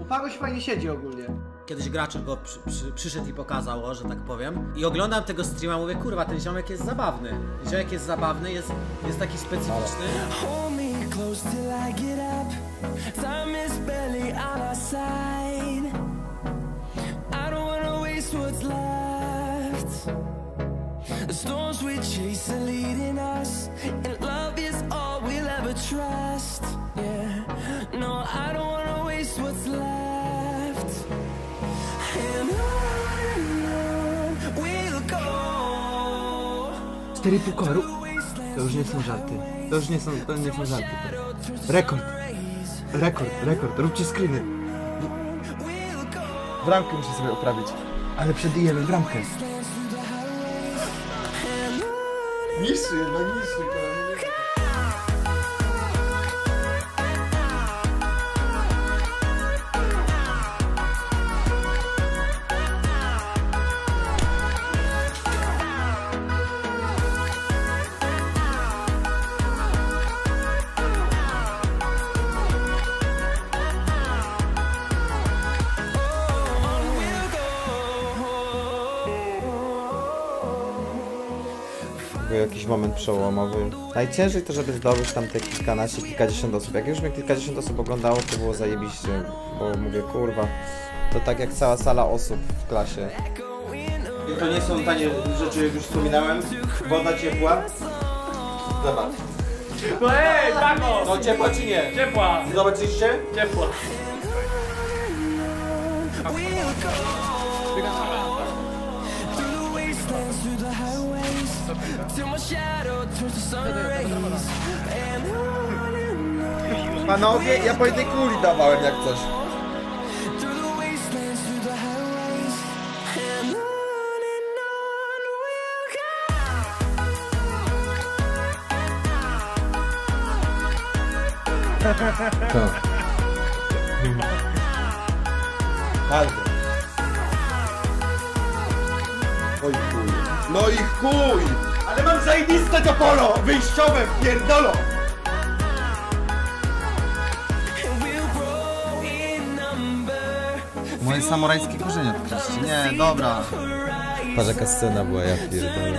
U Pago się fajnie siedzi ogólnie. Kiedyś gracz go przy, przy, przyszedł i pokazał, o, że tak powiem. I oglądam tego streama, mówię, kurwa, ten ziomek jest zabawny. Ziomek jest zabawny, jest, jest taki specyficzny. Hold me close till I get up. Time is barely on our side. I don't wanna waste what's left. The storms we chase are leading us, and love is all we'll ever trust. Yeah, no, I don't Cztery wastelands To już nie są żarty. To już nie są, to nie są żarty. Rekord. Rekord, rekord. Róbcie screeny. Bramkę muszę sobie oprawić. Ale przed IM bramkę. Niższy, no niższy. Był jakiś moment przełomowy. Najciężej to, żeby zdobyć tam te kilkanaście, kilkadziesiąt osób. Jak już mnie kilkadziesiąt osób oglądało, to było zajebiście, bo mówię, kurwa, to tak jak cała sala osób w klasie. To nie są tanie rzeczy, jak już wspominałem. Woda ciepła. Zobacz. No ej, Pago! No ciepła czy nie? Ciepła, Zobaczyliście? ciepła. Panowie, ja po jednej kuli dawałem jak coś. Tak. Bardzo. No i chuj! No i chuj! Ale mam zajebiste to polo! Wyjściowe, pierdolo! Moje samurajskie korzenie odkryliście. Nie, dobra. Patrz jaka scena była, ja pierdolę.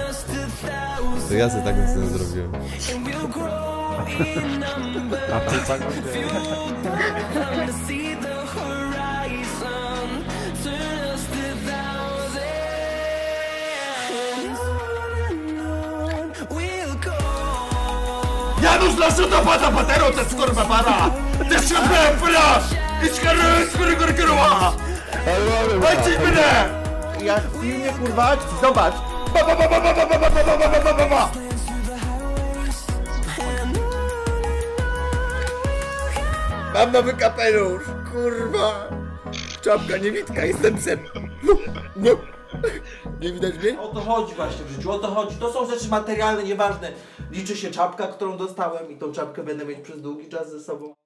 To ja sobie taką scenę zrobiłem. And we'll grow Janusz Laszuta pada patero, te skorba para! Te szybę prasz! Idź kary, skóry góry kierowa! Chodźcie mnie! Jak w filmie kurwa akcji, zobacz! Ba ba ba ba ba ba ba ba ba ba ba ba ba Mam nowy kapelusz, kurwa! Czapka niewidka, jestem psem! No, no. Nie widać mnie? O to chodzi właśnie w życiu, o to chodzi. To są rzeczy materialne, nieważne. Liczy się czapka, którą dostałem i tą czapkę będę mieć przez długi czas ze sobą.